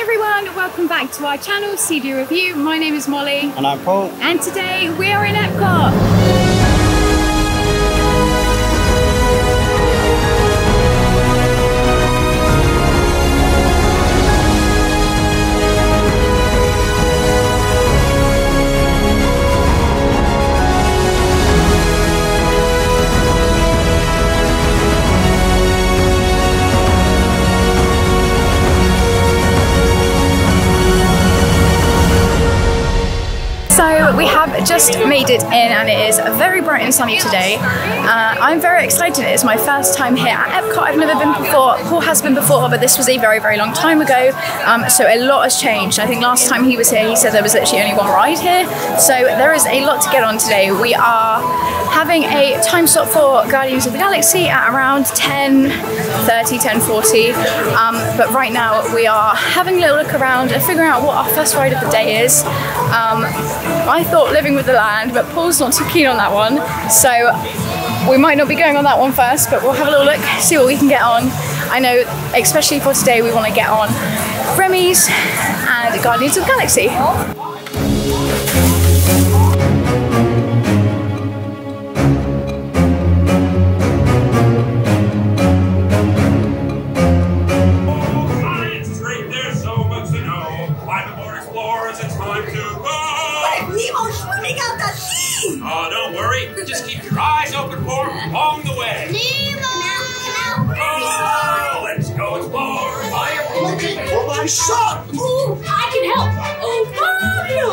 everyone, welcome back to our channel, See Do Review. My name is Molly, And I'm Paul. and today we are in Epcot. We have just made it in, and it is very bright and sunny today. Uh, I'm very excited. It's my first time here at Epcot. I've never been before. Paul has been before, but this was a very, very long time ago. Um, so a lot has changed. I think last time he was here, he said there was literally only one ride here. So there is a lot to get on today. We are having a time slot for Guardians of the Galaxy at around 10 30, 10 40. Um, but right now we are having a little look around and figuring out what our first ride of the day is. Um, I thought living with the land, but Paul's not too keen on that one. So we might not be going on that one first, but we'll have a little look, see what we can get on. I know, especially for today, we want to get on Remy's and Guardians of Galaxy. Eyes open for along the way. Nemo! Come out, Oh, let's go explore. I am Looking for my son! Ooh, I can help! Oh, Mario!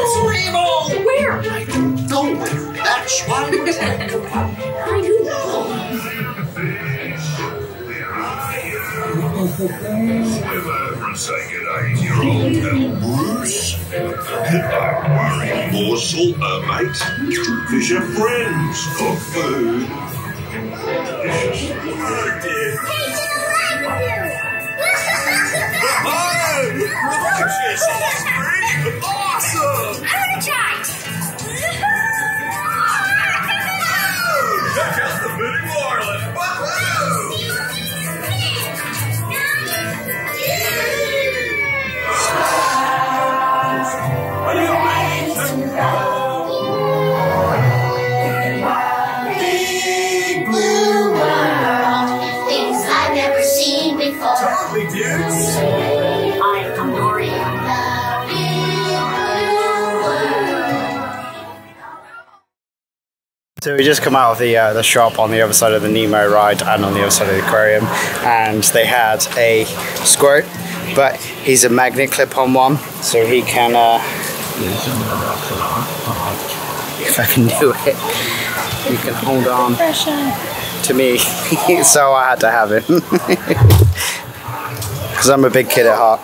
It's Remo! Where? I don't know where. That's why we're talking about. I do Ever say good day to your old pal Bruce? Don't worry, morsel, uh, mate. Fish are friends of food. Oh, dear. Hey, to the Oh, roaches! Awesome! I want to try! So we just come out of the uh, the shop on the other side of the Nemo ride and on the other side of the aquarium, and they had a squirt, but he's a magnet clip-on one, so he can. Uh, if I can do it, you can hold on to me, so I had to have him because I'm a big kid at heart.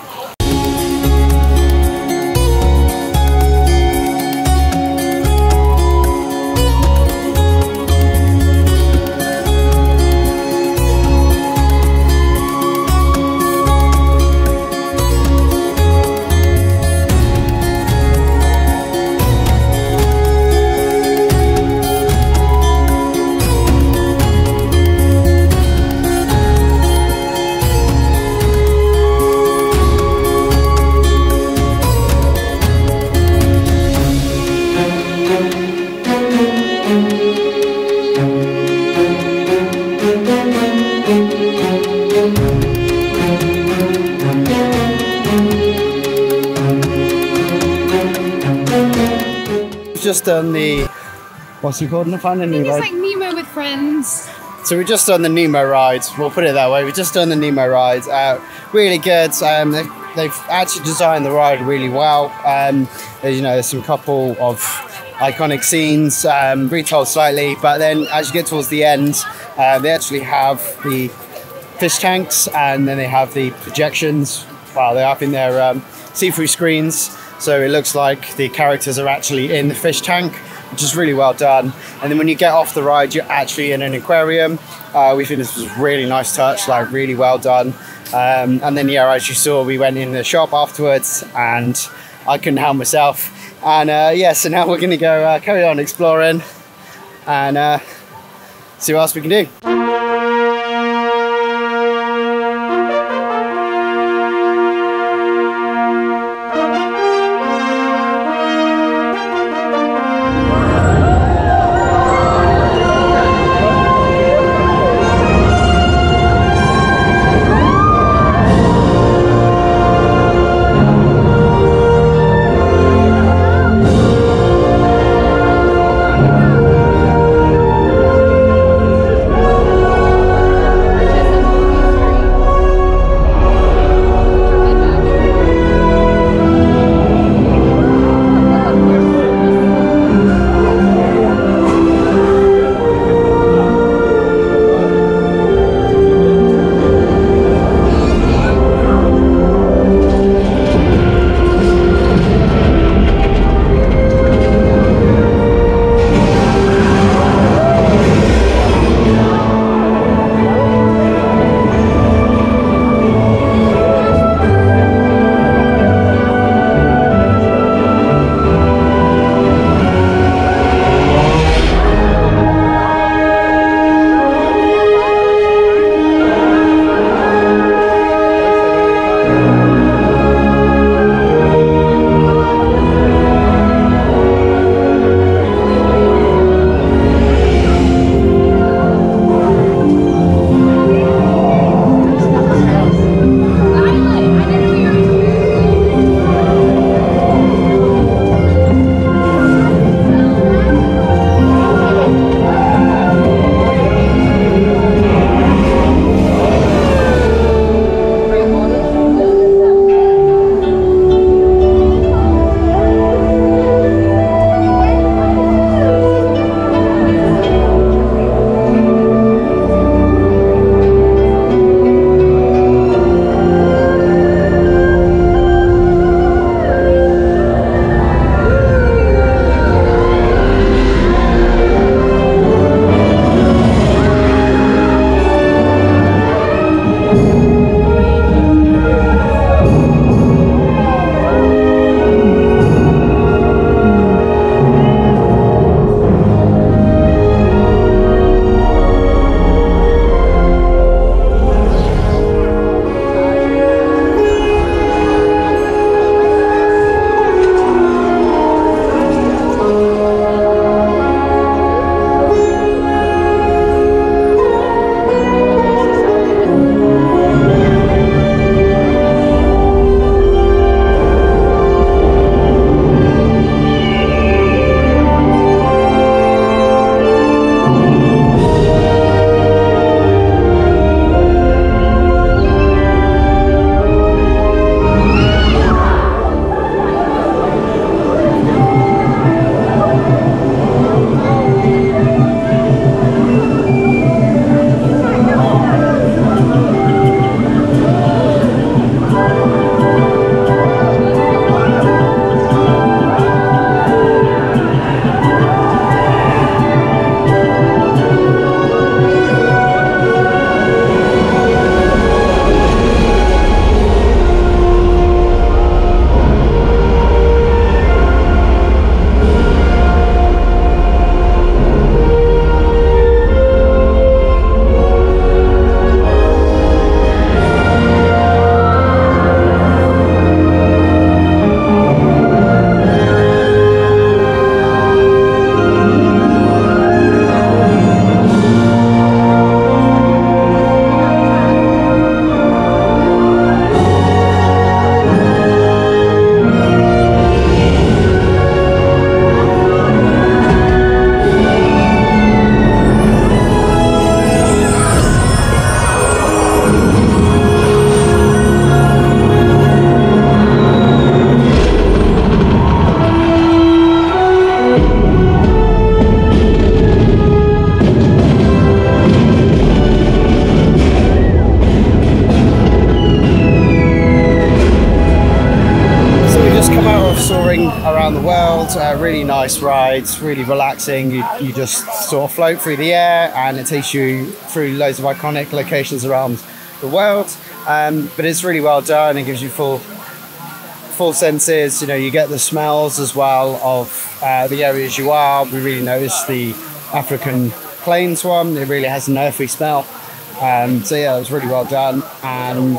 Just done the what's it called? Finding I think Nemo. it's like Nemo with friends. So we've just done the Nemo ride. We'll put it that way. We've just done the Nemo ride. Uh, really good. Um, they've, they've actually designed the ride really well. Um, there's, you know, there's some couple of iconic scenes, um, retold slightly, but then as you get towards the end, uh, they actually have the fish tanks and then they have the projections. Wow, they're up in their um, see-through screens, so it looks like the characters are actually in the fish tank, which is really well done. And then when you get off the ride, you're actually in an aquarium. Uh, we think this was a really nice touch, like really well done. Um, and then yeah, as you saw, we went in the shop afterwards, and I couldn't help myself. And uh, yeah, so now we're gonna go uh, carry on exploring and uh, see what else we can do. You, just sort of float through the air and it takes you through loads of iconic locations around the world. Um, but it's really well done and gives you full full senses. You know, you get the smells as well of uh, the areas you are. We really noticed the African plains one. It really has an earthy smell. Um, so yeah, it was really well done. And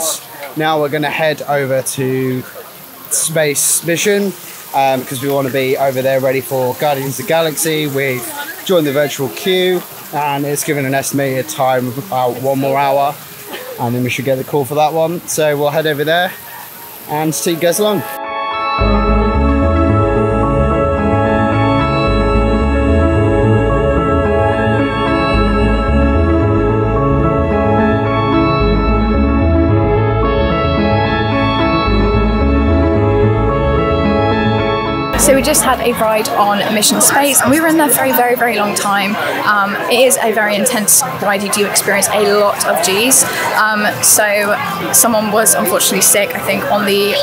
now we're going to head over to Space Mission Um, because we want to be over there ready for Guardians of the Galaxy. We've joined the virtual queue and it's given an estimated time of about one more hour and then we should get the call for that one. So we'll head over there and see you guys along. So we just had a ride on Mission Space, and we were in there for a very, very long time. Um, it is a very intense ride. You do experience a lot of G's. Um, so someone was unfortunately sick, I think, on the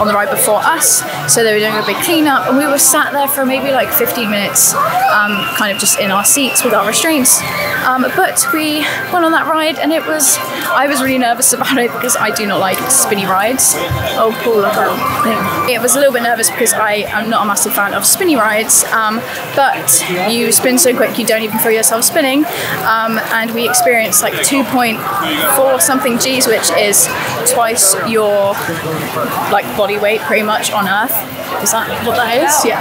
on the ride before us. So they were doing a big cleanup, and we were sat there for maybe like 15 minutes, um, kind of just in our seats with our restraints. Um, but we went on that ride, and it was. I was really nervous about it because I do not like spinny rides. Oh, Paul, look out. It was a little bit nervous because I am not a massive fan of spinny rides, um, but you spin so quick you don't even feel yourself spinning. Um, and we experienced like 2.4 something G's, which is twice your like body weight pretty much on Earth. Is that what that is? Yeah.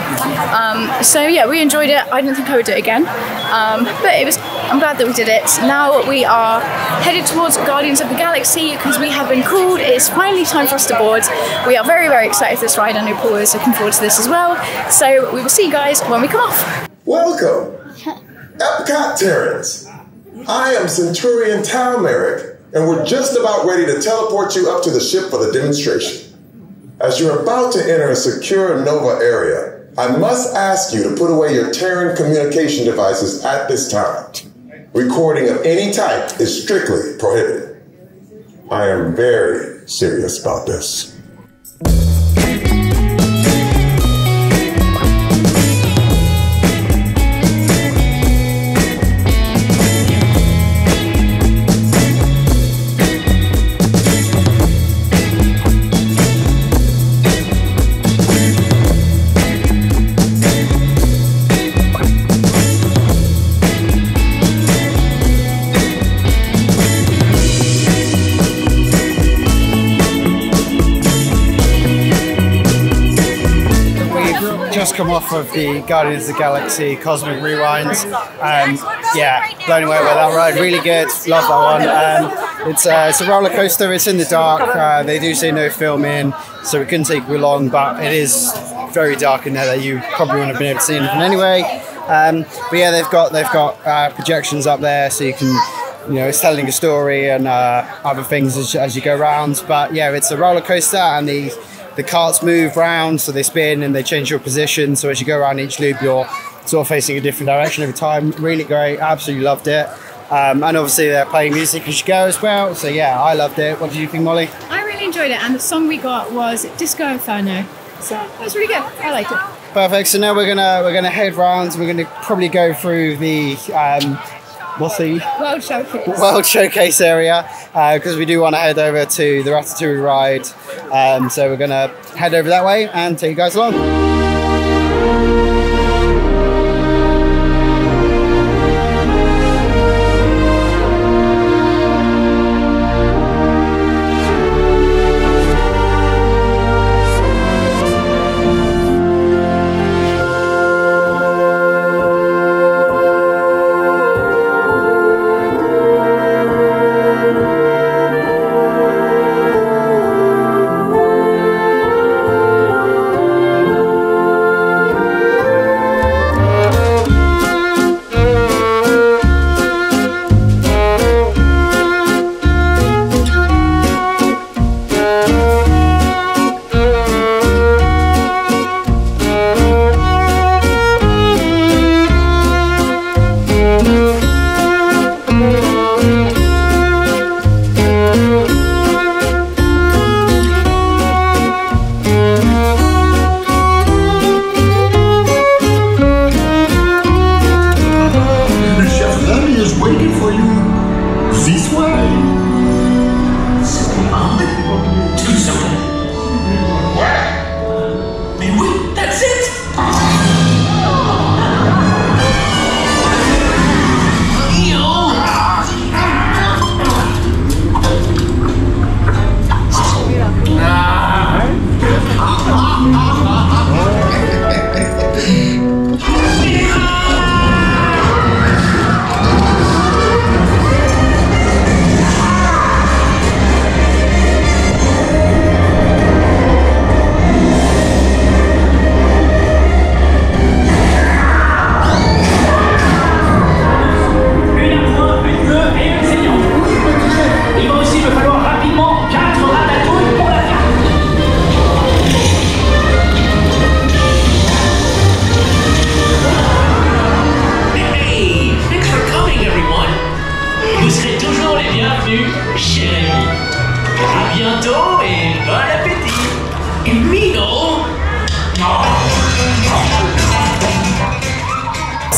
Um, so yeah, we enjoyed it. I don't think I would do it again, um, but it was. I'm glad that we did it. Now we are headed towards Guardians of the Galaxy because we have been called. It's finally time for us to board. We are very very excited for this ride. I know Paul is looking forward to this as well. So we will see you guys when we come off. Welcome, Epcot Terrans. I am Centurion Tal Merrick, and we're just about ready to teleport you up to the ship for the demonstration. As you're about to enter a secure Nova area, I must ask you to put away your Terran communication devices at this time. Recording of any type is strictly prohibited. I am very serious about this. Come off of the Guardians of the Galaxy Cosmic Rewinds. Um, yeah, blown away by that ride. Really good. Love that one. Um, it's, uh, it's a roller coaster. It's in the dark. Uh, they do say no filming, so it couldn't take long, but it is very dark in there that you probably wouldn't have been able to see anything anyway. Um, but yeah, they've got they've got uh, projections up there, so you can you know, it's telling a story and uh, other things as, as you go around. But yeah, it's a roller coaster, and the the carts move round, so they spin and they change your position. So as you go around each loop, you're sort of facing a different direction every time. Really great, absolutely loved it. Um, and obviously they're playing music as you go as well. So yeah, I loved it. What did you think, Molly? I really enjoyed it, and the song we got was Disco Inferno. So it was really good. I liked it. Perfect. So now we're gonna we're gonna head round. We're gonna probably go through the um, what's the World Showcase. World Showcase area because we do want to head over to the Ratatouille ride. Um, so we're gonna head over that way and take you guys along.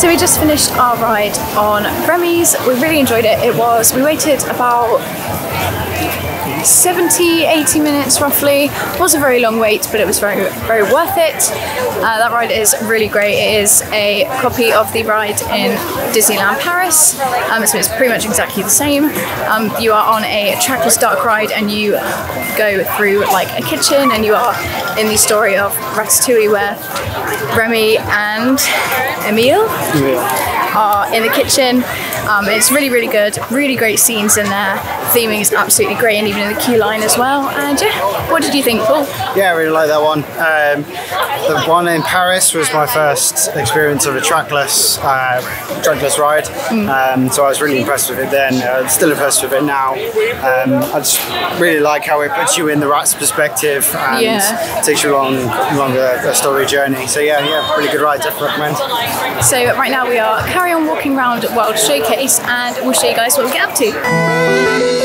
So we just finished our ride on Remy's. We really enjoyed it. It was, we waited about 70, 80 minutes roughly. It was a very long wait, but it was very, very worth it. Uh, that ride is really great. It is a copy of the ride in Disneyland Paris, um, so it's pretty much exactly the same. Um, you are on a trackless dark ride and you go through like a kitchen and you are in the story of Ratatouille where Remy and Emile are in the kitchen. Um, it's really, really good. Really great scenes in there. Theming is absolutely great, and even in the queue line as well. And yeah, what did you think, Paul? Yeah, I really like that one. Um, the one in Paris was my first experience of a trackless, uh, trackless ride, um, so I was really impressed with it then. Uh, still impressed with it now. Um, I just really like how it puts you in the rat's perspective and Yeah. takes you along a, a story journey. So yeah, yeah, really good ride. Definitely recommend. So right now we are carry on walking around World Showcase, and we'll show you guys what we get up to.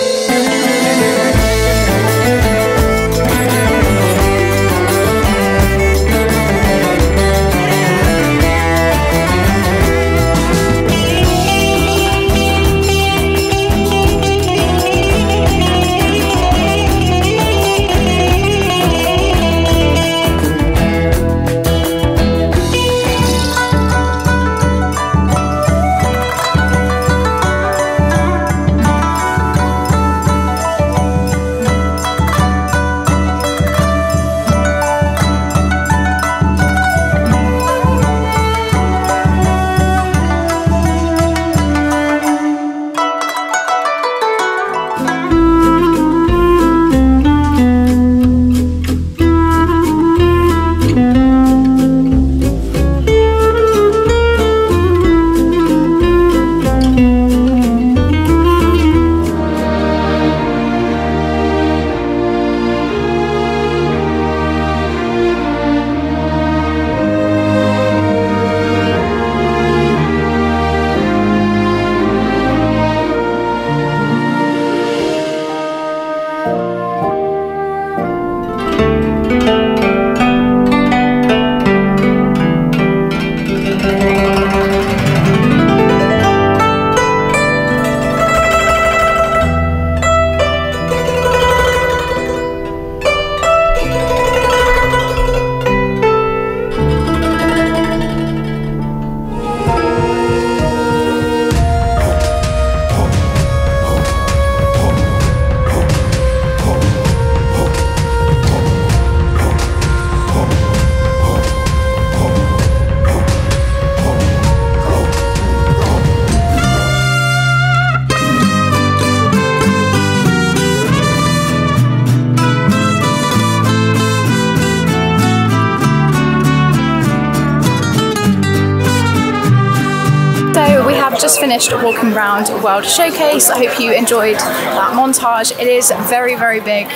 Just finished walking around World Showcase. I hope you enjoyed that montage. It is very, very big.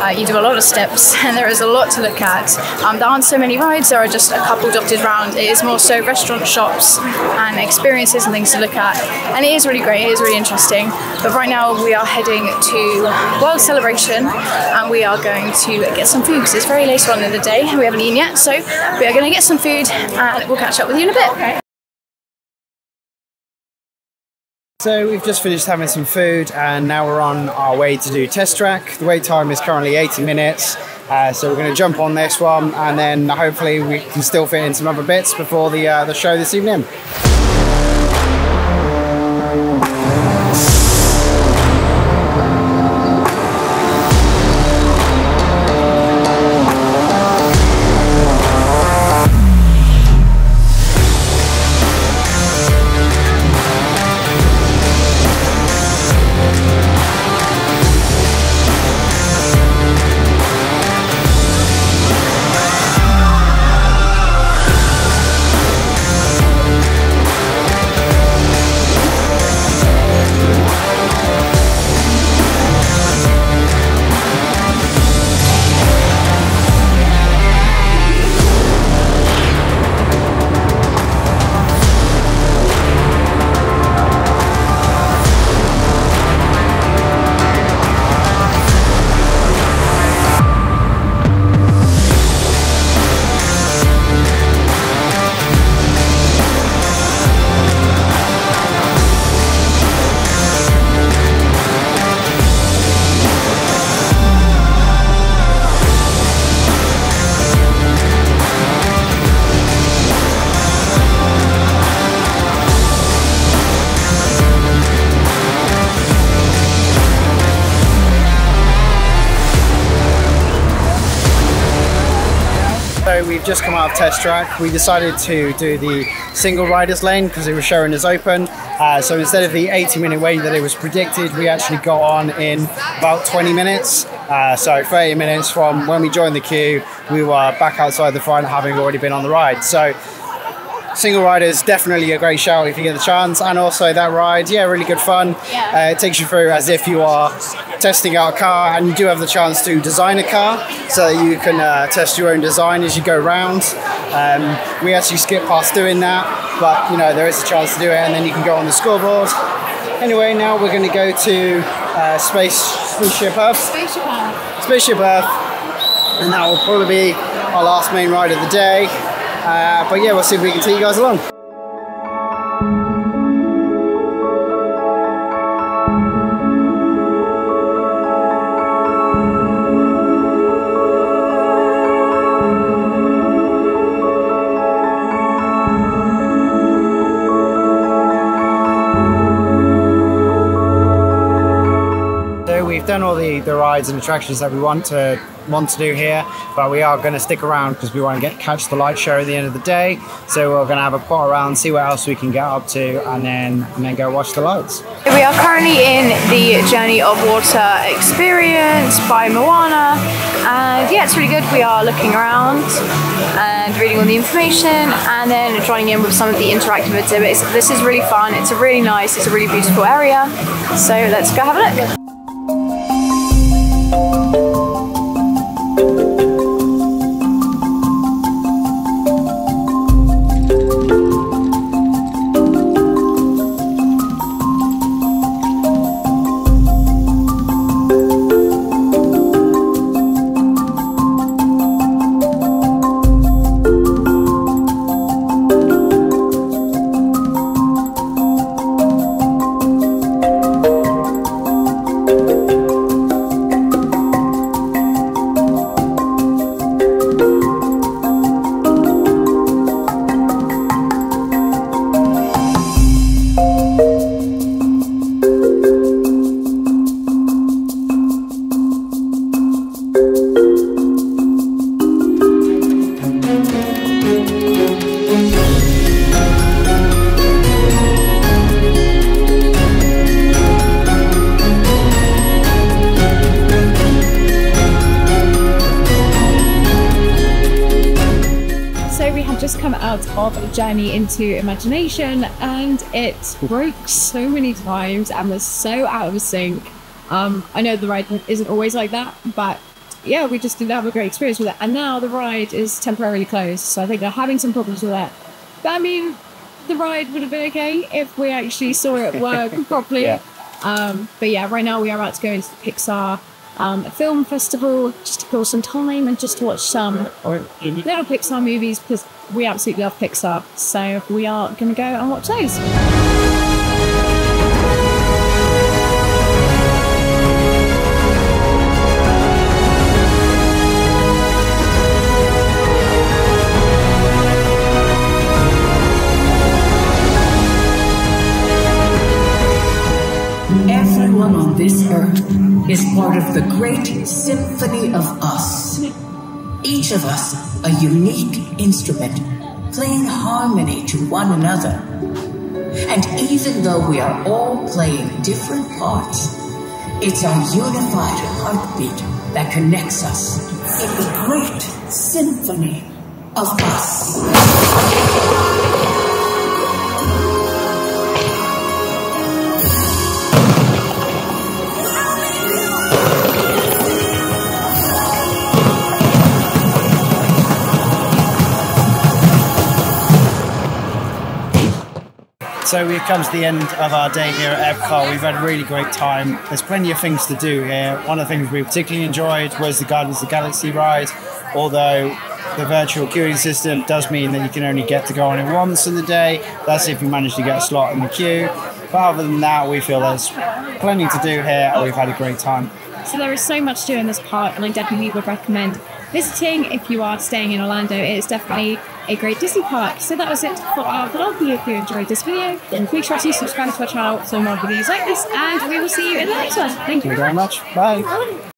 Uh, you do a lot of steps and there is a lot to look at. Um, there aren't so many rides, there are just a couple dotted around. It is more so restaurant shops and experiences and things to look at. And it is really great, it is really interesting. But right now we are heading to World Celebration and we are going to get some food because it's very late on in the day and we haven't eaten yet. So we are going to get some food and we'll catch up with you in a bit. So we've just finished having some food and now we're on our way to do test track. The wait time is currently 80 minutes. Uh, so we're going to jump on this one and then hopefully we can still fit in some other bits before the, uh, the show this evening. Just come out of test track. We decided to do the single riders lane because it was showing us open. Uh, so instead of the 80 minute wait that it was predicted, we actually got on in about 20 minutes. Uh, so 30 minutes from when we joined the queue, we were back outside the front having already been on the ride. So single rider is definitely a great shout if you get the chance and also that ride yeah really good fun Yeah. uh, it takes you through as if you are testing out a car and you do have the chance to design a car so that you can uh, test your own design as you go round um, we actually skip past doing that but you know there is a chance to do it and then you can go on the scoreboard anyway now we're going to go to uh, space spaceship earth Spaceship Earth. Spaceship Earth, and that will probably be our last main ride of the day. Uh, but yeah, we'll see if we can take you guys along. We've done all the, the rides and attractions that we want to want to do here, but we are going to stick around because we want to get catch the light show at the end of the day. So we're going to have a pot around, see what else we can get up to, and then and then go watch the lights. We are currently in the Journey of Water experience by Moana, and yeah, it's really good. We are looking around and reading all the information, and then joining in with some of the interactive exhibits. This is really fun. It's a really nice, it's a really beautiful area. So let's go have a look. Just come out of Journey into Imagination and it broke so many times and was so out of sync. Um, I know the ride isn't always like that, but yeah, we just didn't have a great experience with it. And now the ride is temporarily closed, so I think they're having some problems with that. But I mean, the ride would have been okay if we actually saw it work properly. Yeah. Um, but yeah, right now we are about to go into the Pixar um, Film Festival just to kill some time and just to watch some little Pixar movies because we absolutely love Pixar. So we are going to go and watch those. Everyone on this earth is part of the great symphony of us. Each of us a unique instrument, playing harmony to one another. And even though we are all playing different parts, it's our unified heartbeat that connects us in the great symphony of us. So we've come to the end of our day here at Epcot. We've had a really great time. There's plenty of things to do here. One of the things we particularly enjoyed was the Guardians of the Galaxy ride, although the virtual queuing system does mean that you can only get to go on it once in the day. That's if you manage to get a slot in the queue. But other than that, we feel there's plenty to do here and we've had a great time. So there is so much to do in this park, and I definitely would recommend visiting if you are staying in Orlando. It is definitely a great Disney park. So that was it for our vlog. If you enjoyed this video, make sure to subscribe to our channel for more videos like this, and we will see you in the next one. Thank you Thank you very much. Bye.